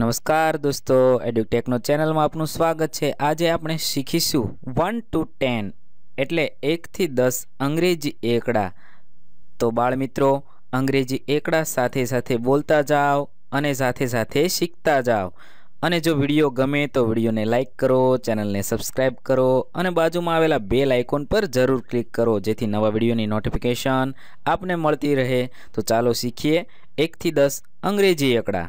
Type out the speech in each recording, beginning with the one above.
નમસ્કાર દોસ્તો એડ્યુટેકનો ચેનલમાં આપનું સ્વાગત છે. આજે આપણે શીખીશું વન ટુ ટેન એટલે એકથી દસ અંગ્રેજી એકડા. તો બાળમિત્રો, અંગ્રેજી એકડા સાથે સાથે બોલતા જાઓ અને સાથે સાથે શીખતા જાઓ. અને જો વીડિયો ગમે તો વિડીયોને લાઇક કરો, ચેનલને સબસ્ક્રાઇબ કરો અને બાજુમાં આવેલા બેલ આઇકોન પર જરૂર ક્લિક કરો, જેથી નવા વિડીયોની નોટિફિકેશન આપને મળતી રહે. તો ચાલો શીખીએ એકથી દસ અંગ્રેજી એકડા.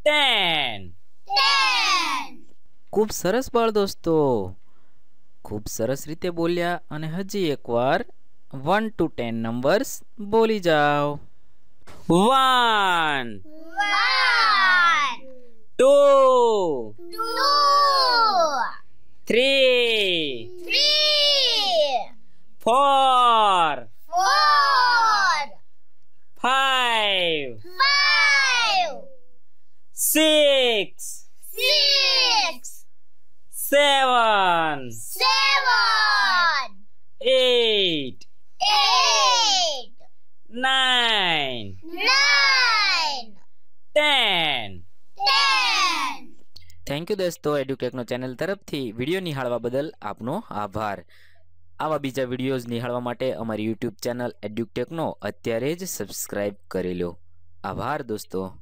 Ten ten. ખૂબ સરસ બાળ દોસ્તો ખૂબ સરસ રીતે બોલ્યા અને હજી એકવાર વન ટુ ટેન નંબર્સ બોલી જાઓ one One, two two, three three, four four, five six six, seven seven, eight eight, nine nine, ten ten. Thank you દોસ્તો. એડ્યુકેકનો ચેનલ તરફથી વીડિયો નિહાળવા બદલ આપનો આભાર. આવા બીજા વિડીયોઝ નિહાળવા માટે અમારી યુટ્યુબ ચેનલ એડ્યુટેકનો અત્યારે જ સબસ્ક્રાઇબ કરી લો. આભાર દોસ્તો.